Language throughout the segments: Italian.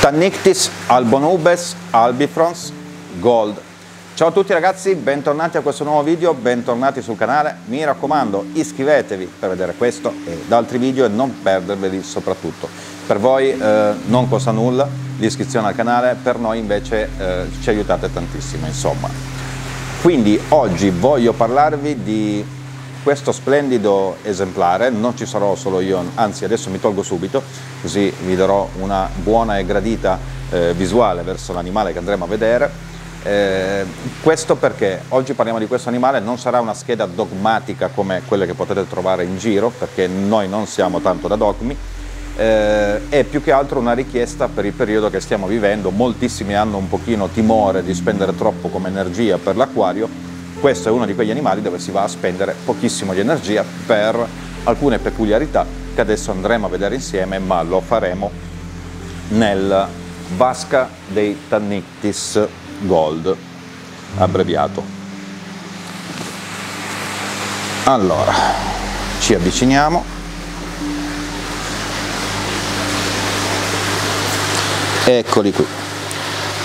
Tannictis albonubes albifrons gold. Ciao a tutti ragazzi, bentornati a questo nuovo video, bentornati sul canale. Mi raccomando, iscrivetevi per vedere questo ed altri video e non perderveli soprattutto. Per voi eh, non costa nulla l'iscrizione al canale, per noi invece eh, ci aiutate tantissimo, insomma. Quindi oggi voglio parlarvi di questo splendido esemplare, non ci sarò solo io, anzi adesso mi tolgo subito, così vi darò una buona e gradita eh, visuale verso l'animale che andremo a vedere. Eh, questo perché? Oggi parliamo di questo animale, non sarà una scheda dogmatica come quelle che potete trovare in giro, perché noi non siamo tanto da dogmi, eh, è più che altro una richiesta per il periodo che stiamo vivendo, moltissimi hanno un pochino timore di spendere troppo come energia per l'acquario, questo è uno di quegli animali dove si va a spendere pochissimo di energia per alcune peculiarità che adesso andremo a vedere insieme, ma lo faremo nel Vasca dei Tannictis Gold, abbreviato. Allora, ci avviciniamo. Eccoli qui.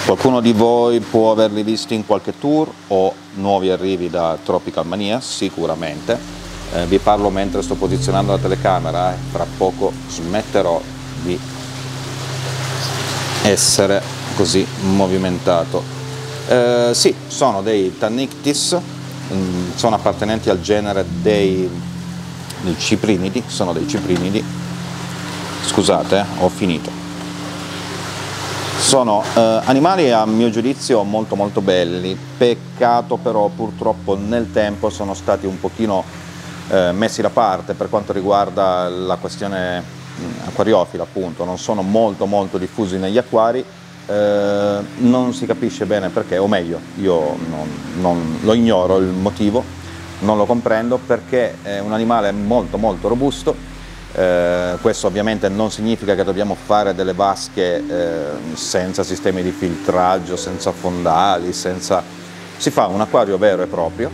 Qualcuno di voi può averli visti in qualche tour o nuovi arrivi da Tropical Mania, sicuramente. Eh, vi parlo mentre sto posizionando la telecamera e eh. fra poco smetterò di essere così movimentato. Eh, sì, sono dei Tannictis, mm, sono appartenenti al genere dei, dei ciprinidi, sono dei ciprinidi. Scusate, eh, ho finito sono eh, animali a mio giudizio molto molto belli, peccato però purtroppo nel tempo sono stati un pochino eh, messi da parte per quanto riguarda la questione mm, acquariofila appunto, non sono molto molto diffusi negli acquari, eh, non si capisce bene perché, o meglio, io non, non, lo ignoro il motivo, non lo comprendo perché è un animale molto molto robusto, eh, questo ovviamente non significa che dobbiamo fare delle vasche eh, senza sistemi di filtraggio, senza fondali, senza... si fa un acquario vero e proprio,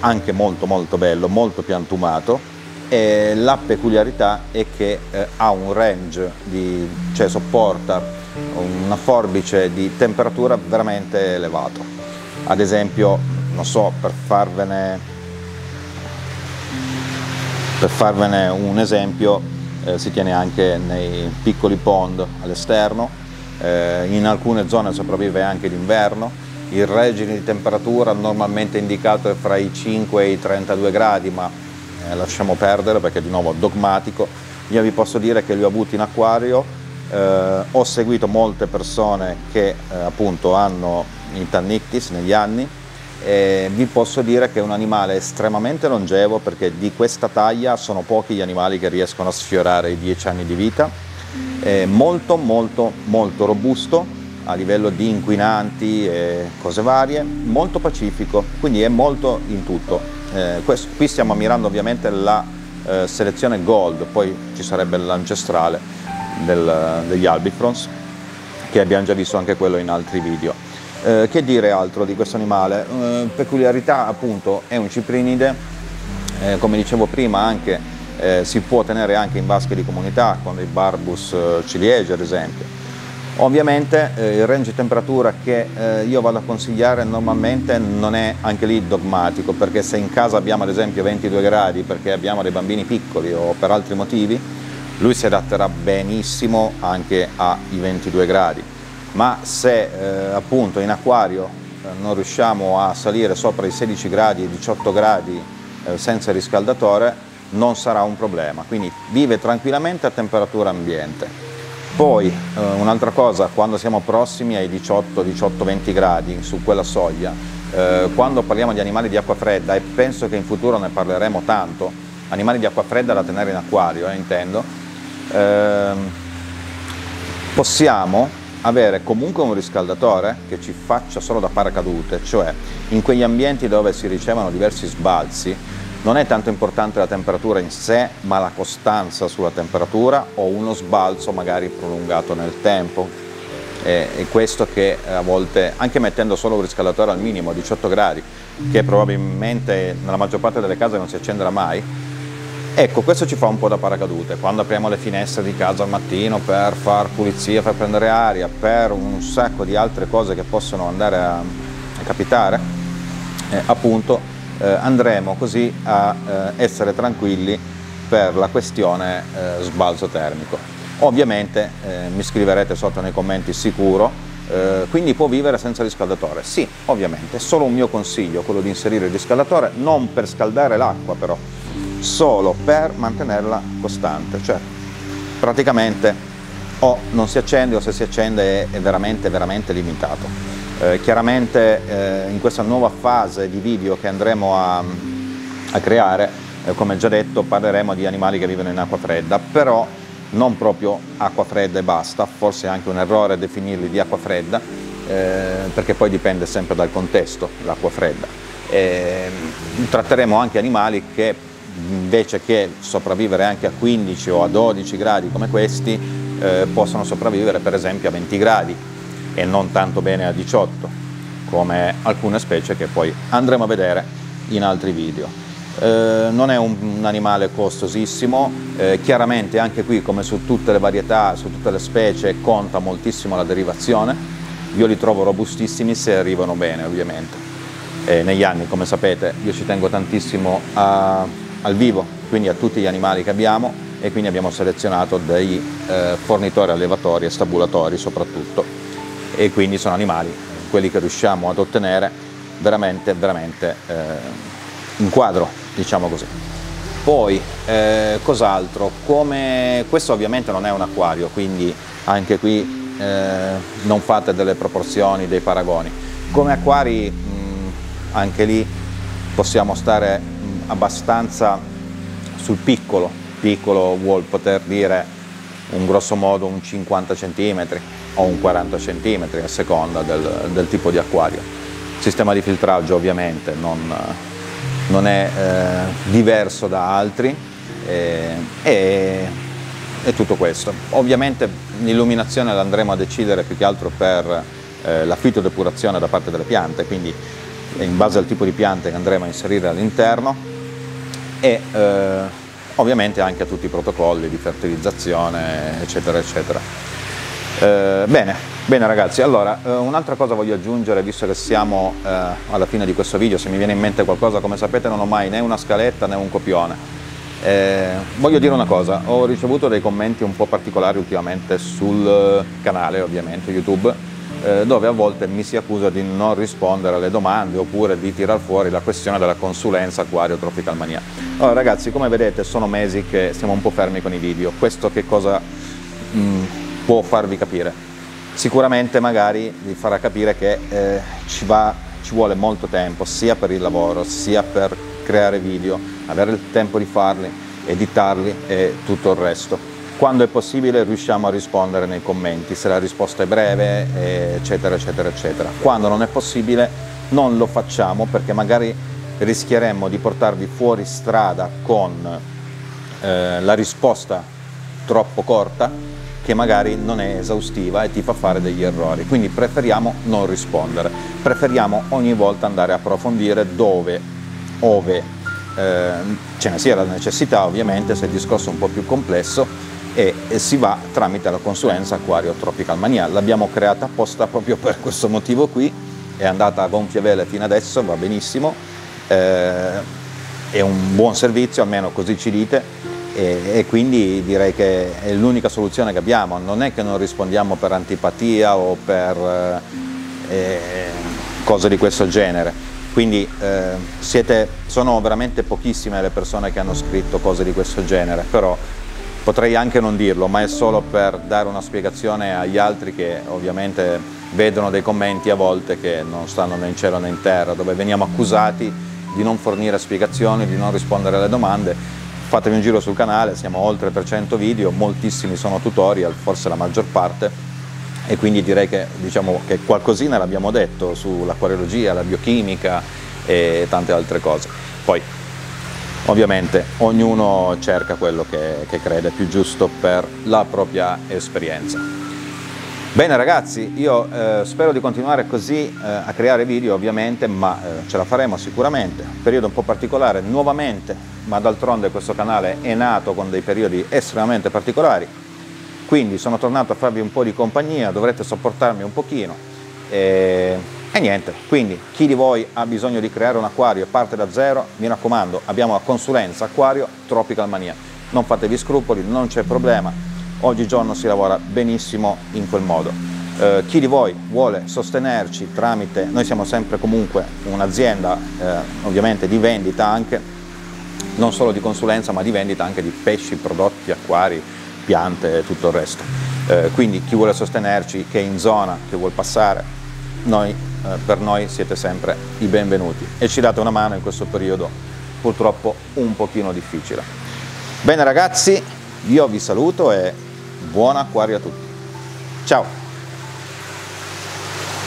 anche molto molto bello, molto piantumato e la peculiarità è che eh, ha un range, di, cioè sopporta una forbice di temperatura veramente elevato. Ad esempio, non so, per farvene per farvene un esempio, eh, si tiene anche nei piccoli pond all'esterno, eh, in alcune zone sopravvive anche d'inverno, il regine di temperatura normalmente indicato è fra i 5 e i 32 gradi, ma eh, lasciamo perdere perché di nuovo dogmatico. Io vi posso dire che li ho avuti in acquario, eh, ho seguito molte persone che eh, appunto hanno i tannictis negli anni, e vi posso dire che è un animale estremamente longevo perché di questa taglia sono pochi gli animali che riescono a sfiorare i 10 anni di vita, è molto molto molto robusto a livello di inquinanti e cose varie, molto pacifico, quindi è molto in tutto. Eh, questo, qui stiamo ammirando ovviamente la eh, selezione gold, poi ci sarebbe l'ancestrale del, degli albifrons, che abbiamo già visto anche quello in altri video. Eh, che dire altro di questo animale? Eh, peculiarità appunto è un ciprinide, eh, come dicevo prima anche eh, si può tenere anche in vasche di comunità con dei barbus eh, ciliegi ad esempio. Ovviamente eh, il range di temperatura che io vado a consigliare normalmente non è anche lì dogmatico perché se in casa abbiamo ad esempio 22 gradi perché abbiamo dei bambini piccoli o per altri motivi lui si adatterà benissimo anche ai 22 gradi ma se eh, appunto in acquario eh, non riusciamo a salire sopra i 16 gradi e 18 gradi eh, senza riscaldatore non sarà un problema, quindi vive tranquillamente a temperatura ambiente. Poi eh, un'altra cosa, quando siamo prossimi ai 18, 18, 20 gradi su quella soglia, eh, quando parliamo di animali di acqua fredda e penso che in futuro ne parleremo tanto, animali di acqua fredda da tenere in acquario, intendo, ehm, possiamo avere comunque un riscaldatore che ci faccia solo da paracadute, cioè in quegli ambienti dove si ricevono diversi sbalzi non è tanto importante la temperatura in sé, ma la costanza sulla temperatura o uno sbalzo magari prolungato nel tempo. È questo che a volte, anche mettendo solo un riscaldatore al minimo a 18 gradi, che probabilmente nella maggior parte delle case non si accenderà mai, Ecco, questo ci fa un po' da paracadute. Quando apriamo le finestre di casa al mattino per far pulizia, per prendere aria, per un sacco di altre cose che possono andare a, a capitare, eh, appunto eh, andremo così a eh, essere tranquilli per la questione eh, sbalzo termico. Ovviamente eh, mi scriverete sotto nei commenti sicuro, eh, quindi può vivere senza riscaldatore? Sì, ovviamente, è solo un mio consiglio quello di inserire il riscaldatore, non per scaldare l'acqua però, solo per mantenerla costante, cioè praticamente o non si accende o se si accende è, veramente veramente limitato. Eh, chiaramente eh, in questa nuova fase di video che andremo a, a creare, eh, come già detto, parleremo di animali che vivono in acqua fredda, però non proprio acqua fredda e basta, forse è anche un errore definirli di acqua fredda, eh, perché poi dipende sempre dal contesto, l'acqua fredda. Ehm, tratteremo anche animali che invece che sopravvivere anche a 15 o a 12 gradi come questi, eh, possono sopravvivere per esempio a 20 gradi e non tanto bene a 18, come alcune specie che poi andremo a vedere in altri video. Eh, non è un, un animale costosissimo, eh, chiaramente anche qui come su tutte le varietà, su tutte le specie conta moltissimo la derivazione, io li trovo robustissimi se arrivano bene ovviamente. negli anni come sapete io ci tengo tantissimo a al vivo, quindi a tutti gli animali che abbiamo e quindi abbiamo selezionato dei eh, fornitori allevatori e stabulatori soprattutto e quindi sono animali, quelli che riusciamo ad ottenere veramente, veramente eh, in quadro, diciamo così. Poi, eh, cos'altro? Come... Questo ovviamente non è un acquario, quindi anche qui eh, non fate delle proporzioni, dei paragoni. Come acquari, mh, anche lì possiamo stare abbastanza sul piccolo, piccolo vuol poter dire un grosso modo un 50 cm o un 40 cm a seconda del, del tipo di acquario. Sistema di filtraggio ovviamente non, non è eh, diverso da altri e, e, e, tutto questo. Ovviamente l'illuminazione la andremo a decidere più che altro per eh, la fitodepurazione da parte delle piante, quindi in base al tipo di piante che andremo a inserire all'interno e eh, ovviamente anche a tutti i protocolli di fertilizzazione eccetera eccetera. Eh, bene, bene ragazzi, allora eh, un'altra cosa voglio aggiungere visto che siamo eh, alla fine di questo video, se mi viene in mente qualcosa come sapete non ho mai né una scaletta né un copione. Eh, voglio dire una cosa, ho ricevuto dei commenti un po' particolari ultimamente sul canale ovviamente YouTube eh, dove a volte mi si accusa di non rispondere alle domande oppure di tirar fuori la questione della consulenza Aquario Tropical Mania. Allora ragazzi, come vedete sono mesi che stiamo un po' fermi con i video, questo che cosa mh, mm, può farvi capire? Sicuramente magari vi farà capire che eh, ci, va, ci vuole molto tempo sia per il lavoro sia per creare video, avere il tempo di farli, editarli e tutto il resto quando è possibile riusciamo a rispondere nei commenti, se la risposta è breve, eccetera, eccetera, eccetera. Quando non è possibile non lo facciamo perché magari rischieremmo di portarvi fuori strada con eh, la risposta troppo corta che magari non è esaustiva e ti fa fare degli errori. Quindi preferiamo non rispondere, preferiamo ogni volta andare a approfondire dove, ove eh, ce ne sia la necessità ovviamente se il discorso è un po' più complesso e, si va tramite la consulenza Aquario Tropical Mania. L'abbiamo creata apposta proprio per questo motivo qui, è andata a gonfie vele fino adesso, va benissimo, eh, è un buon servizio, almeno così ci dite, e, e quindi direi che è l'unica soluzione che abbiamo, non è che non rispondiamo per antipatia o per eh, eh cose di questo genere, quindi eh, siete, sono veramente pochissime le persone che hanno scritto cose di questo genere, però Potrei anche non dirlo, ma è solo per dare una spiegazione agli altri che ovviamente vedono dei commenti a volte che non stanno né in cielo né in terra, dove veniamo accusati di non fornire spiegazioni, di non rispondere alle domande. Fatevi un giro sul canale, siamo oltre 300 video, moltissimi sono tutorial, forse la maggior parte, e quindi direi che, diciamo, che qualcosina l'abbiamo detto sull'acquariologia, la biochimica e tante altre cose. Poi Ovviamente ognuno cerca quello che, che crede più giusto per la propria esperienza. Bene ragazzi, io eh, spero di continuare così eh, a creare video ovviamente, ma eh, ce la faremo sicuramente. Periodo un po' particolare, nuovamente ma d'altronde questo canale è nato con dei periodi estremamente particolari, quindi sono tornato a farvi un po' di compagnia, dovrete sopportarmi un pochino e, e niente, quindi chi di voi ha bisogno di creare un acquario e parte da zero, mi raccomando, abbiamo la consulenza acquario Tropical Mania, non fatevi scrupoli, non c'è problema, oggigiorno si lavora benissimo in quel modo. Eh, chi di voi vuole sostenerci tramite, noi siamo sempre comunque un'azienda eh, ovviamente di vendita anche, non solo di consulenza ma di vendita anche di pesci, prodotti, acquari, piante e tutto il resto. Eh, quindi chi vuole sostenerci, che è in zona, che vuole passare, noi, eh, per noi siete sempre i benvenuti e ci date una mano in questo periodo purtroppo un pochino difficile. Bene ragazzi, io vi saluto e buon acquario a tutti. Ciao!